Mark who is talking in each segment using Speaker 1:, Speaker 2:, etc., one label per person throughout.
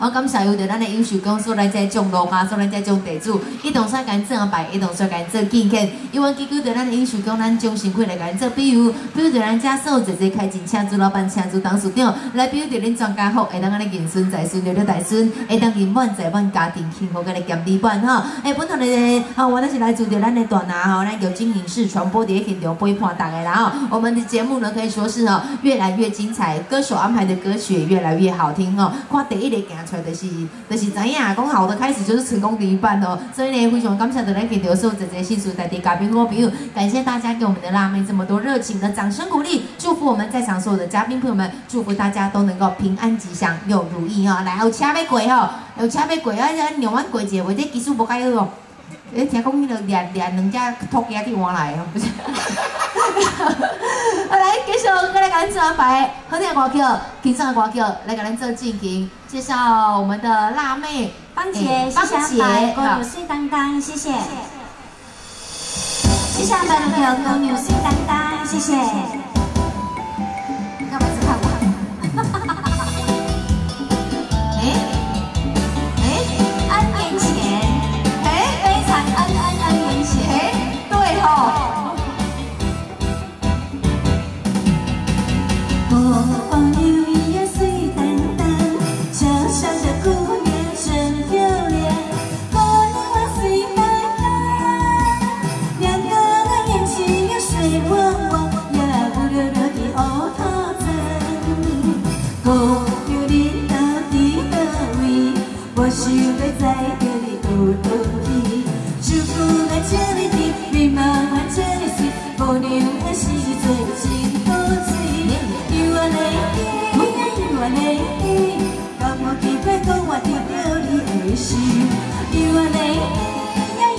Speaker 1: 我感谢有着咱的优秀公司来在种路花，所来在种地主，一同说干正牌，一同说干做健康。因为机构着咱的优秀工，咱将辛苦来干做比如，比如着咱家所直接开进请朱老板、请朱董事长来，比如着恁全家福，会当安尼迎孙在孙、留留大孙，会当圆满在满家庭幸福个来减离伴哈。哎，本堂的哈，我那是来自着咱的大拿哈，咱有经影视传播的现场陪伴大家啦哈。我们的节目呢可以说是哦越来越精彩，歌手安排的歌曲也越来越好听哦。看第一。行出来就是就是知影，讲好的开始就是成功的一半哦。所以呢，非常感谢的来给刘叔姐姐、细数在地嘉宾和朋友，感谢大家给我们的辣妹这么多热情的掌声鼓励，祝福我们在场所有的嘉宾朋友们，祝福大家都能够平安吉祥又如意哦。来，有车要过哦，有车要过啊！两万过节，或者技术不介好哦。诶，听讲迄个连连两只托鸡去换来哦，不是。来，继续过来给咱做安排，好听的歌曲，轻松的歌曲，来给咱做进行介绍我们的辣妹
Speaker 2: 芳姐，芳姐，公牛水当当，谢谢。谢谢白龙哥，公牛水当当，谢谢。我想要再跟你有倒去，手鼓来这里甜，美梦来这里水，姑娘还是最真好水。You are lady, you are lady，敢有机会讲我得到你的心？You are lady,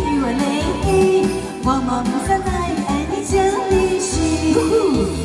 Speaker 2: you are lady，我梦想再爱你这里心。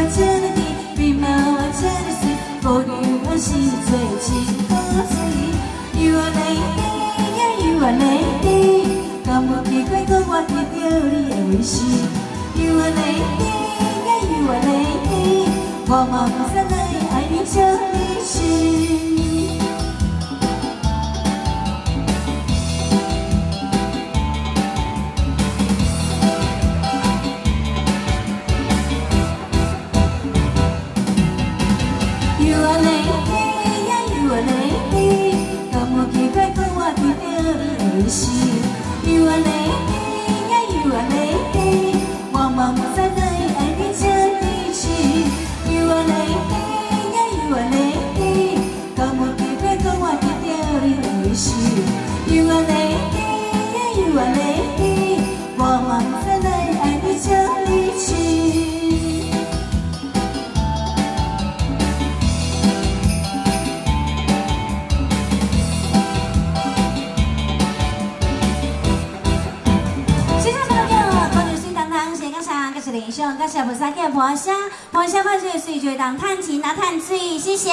Speaker 2: 苦到这里，美貌我这里水，姑娘我是最真好水。You are lady, yeah you are lady，敢有机会讲我得到你的心？You are lady, yeah you are lady，我马上来爱你这一世。你你我的林兄，感谢菩萨给菩萨，菩萨发觉水就当叹气拿叹气，谢谢。